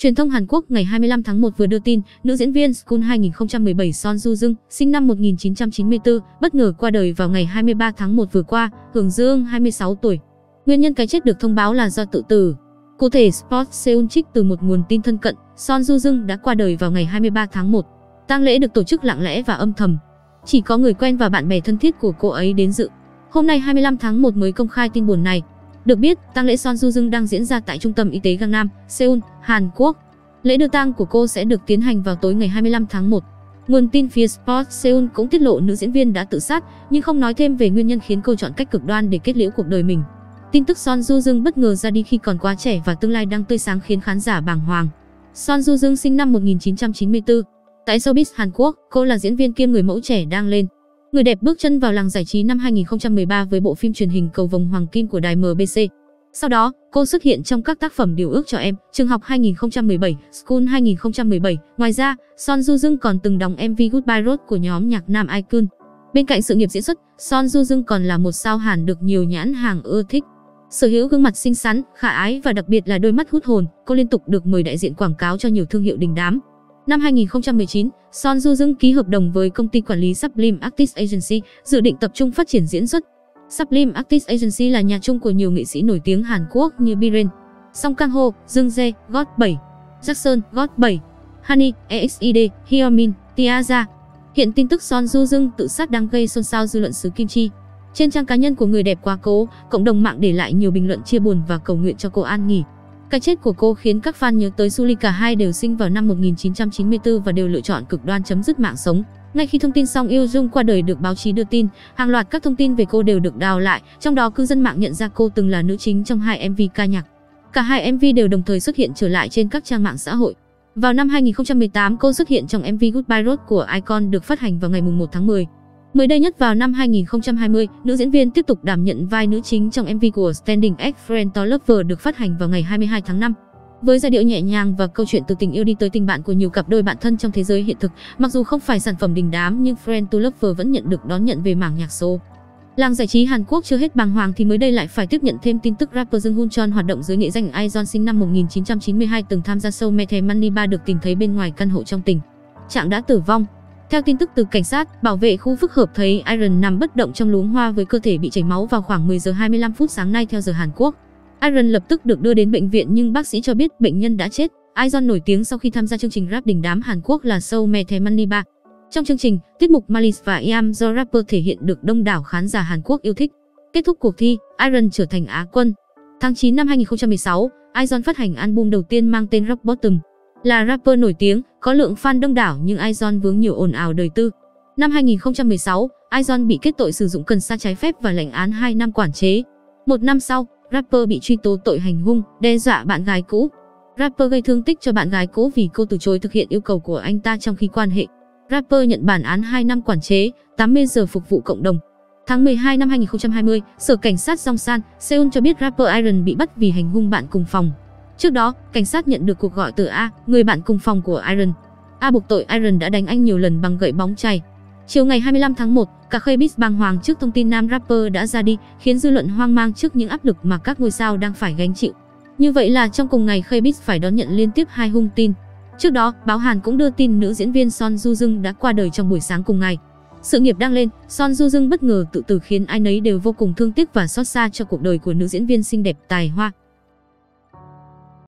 Truyền thông Hàn Quốc ngày 25 tháng 1 vừa đưa tin, nữ diễn viên School 2017 Son Ju Jung, sinh năm 1994, bất ngờ qua đời vào ngày 23 tháng 1 vừa qua, hưởng dương 26 tuổi. Nguyên nhân cái chết được thông báo là do tự tử. Cụ thể, Sport Seoul trích từ một nguồn tin thân cận, Son Ju Jung đã qua đời vào ngày 23 tháng 1. Tang lễ được tổ chức lặng lẽ và âm thầm. Chỉ có người quen và bạn bè thân thiết của cô ấy đến dự. Hôm nay 25 tháng 1 mới công khai tin buồn này. Được biết, tang lễ Son Ju Jung đang diễn ra tại Trung tâm Y tế Gangnam, Seoul, Hàn Quốc. Lễ đưa tang của cô sẽ được tiến hành vào tối ngày 25 tháng 1. Nguồn tin phía Sport Seoul cũng tiết lộ nữ diễn viên đã tự sát, nhưng không nói thêm về nguyên nhân khiến cô chọn cách cực đoan để kết liễu cuộc đời mình. Tin tức Son Ju Jung bất ngờ ra đi khi còn quá trẻ và tương lai đang tươi sáng khiến khán giả bàng hoàng. Son Ju Jung sinh năm 1994. Tại showbiz Hàn Quốc, cô là diễn viên kiêm người mẫu trẻ đang lên. Người đẹp bước chân vào làng giải trí năm 2013 với bộ phim truyền hình Cầu vồng Hoàng Kim của đài MBC. Sau đó, cô xuất hiện trong các tác phẩm Điều ước cho em, Trường học 2017, School 2017. Ngoài ra, Son Ju Jung còn từng đóng MV Goodbye Road của nhóm nhạc nam Icon. Bên cạnh sự nghiệp diễn xuất, Son Ju Jung còn là một sao hàn được nhiều nhãn hàng ưa thích. Sở hữu gương mặt xinh xắn, khả ái và đặc biệt là đôi mắt hút hồn, cô liên tục được mời đại diện quảng cáo cho nhiều thương hiệu đình đám. Năm 2019, Son Ju Jung ký hợp đồng với công ty quản lý Sublime Artist Agency, dự định tập trung phát triển diễn xuất. Sublime Artist Agency là nhà chung của nhiều nghệ sĩ nổi tiếng Hàn Quốc như Biren, Song Kang Ho, Dương Jae, God 7, Jackson, God 7, Honey, EXID, Hyomin, Tiaza. Hiện tin tức Son Ju Jung tự sát đang gây xôn xao dư luận xứ Kim Chi. Trên trang cá nhân của người đẹp quá cố, cộng đồng mạng để lại nhiều bình luận chia buồn và cầu nguyện cho cô an nghỉ. Cái chết của cô khiến các fan nhớ tới Suli cả hai đều sinh vào năm 1994 và đều lựa chọn cực đoan chấm dứt mạng sống. Ngay khi thông tin Song Yêu Dung qua đời được báo chí đưa tin, hàng loạt các thông tin về cô đều được đào lại, trong đó cư dân mạng nhận ra cô từng là nữ chính trong hai MV ca nhạc. Cả hai MV đều đồng thời xuất hiện trở lại trên các trang mạng xã hội. Vào năm 2018, cô xuất hiện trong MV Goodbye Road của Icon được phát hành vào ngày 1 tháng 10. Mới đây nhất vào năm 2020, nữ diễn viên tiếp tục đảm nhận vai nữ chính trong MV của Standing X Friend to Lover được phát hành vào ngày 22 tháng 5. Với giai điệu nhẹ nhàng và câu chuyện từ tình yêu đi tới tình bạn của nhiều cặp đôi bạn thân trong thế giới hiện thực, mặc dù không phải sản phẩm đình đám nhưng Friend to Lover vẫn nhận được đón nhận về mảng nhạc số. Làng giải trí Hàn Quốc chưa hết bàng hoàng thì mới đây lại phải tiếp nhận thêm tin tức rapper Jung Hoon Chon hoạt động dưới nghệ danh Aizon sinh năm 1992 từng tham gia show Methe Money 3 được tìm thấy bên ngoài căn hộ trong tỉnh. Trạng đã tử vong. Theo tin tức từ cảnh sát, bảo vệ khu phức hợp thấy Iron nằm bất động trong luống hoa với cơ thể bị chảy máu vào khoảng 10 giờ 25 phút sáng nay theo giờ Hàn Quốc. Iron lập tức được đưa đến bệnh viện nhưng bác sĩ cho biết bệnh nhân đã chết. Aizon nổi tiếng sau khi tham gia chương trình rap đình đám Hàn Quốc là show Me The Money Ba. Trong chương trình, tiết mục Malice và Iam do rapper thể hiện được đông đảo khán giả Hàn Quốc yêu thích. Kết thúc cuộc thi, Iron trở thành Á quân. Tháng 9 năm 2016, Aizon phát hành album đầu tiên mang tên Rock Bottom. Là rapper nổi tiếng, có lượng fan đông đảo nhưng Aizon vướng nhiều ồn ào đời tư. Năm 2016, Aizon bị kết tội sử dụng cần sa trái phép và lệnh án 2 năm quản chế. Một năm sau, rapper bị truy tố tội hành hung, đe dọa bạn gái cũ. Rapper gây thương tích cho bạn gái cũ vì cô từ chối thực hiện yêu cầu của anh ta trong khi quan hệ. Rapper nhận bản án 2 năm quản chế, 80 giờ phục vụ cộng đồng. Tháng 12 năm 2020, Sở Cảnh sát Dongsan, Seoul cho biết rapper Iron bị bắt vì hành hung bạn cùng phòng. Trước đó, cảnh sát nhận được cuộc gọi từ A, người bạn cùng phòng của Iron. A buộc tội Iron đã đánh anh nhiều lần bằng gậy bóng chày. Chiều ngày 25 tháng 1, cả Khaybiz bàng hoàng trước thông tin nam rapper đã ra đi, khiến dư luận hoang mang trước những áp lực mà các ngôi sao đang phải gánh chịu. Như vậy là trong cùng ngày Khaybiz phải đón nhận liên tiếp hai hung tin. Trước đó, báo Hàn cũng đưa tin nữ diễn viên Son Ju Jung đã qua đời trong buổi sáng cùng ngày. Sự nghiệp đang lên, Son Ju Jung bất ngờ tự tử khiến ai nấy đều vô cùng thương tiếc và xót xa cho cuộc đời của nữ diễn viên xinh đẹp tài hoa.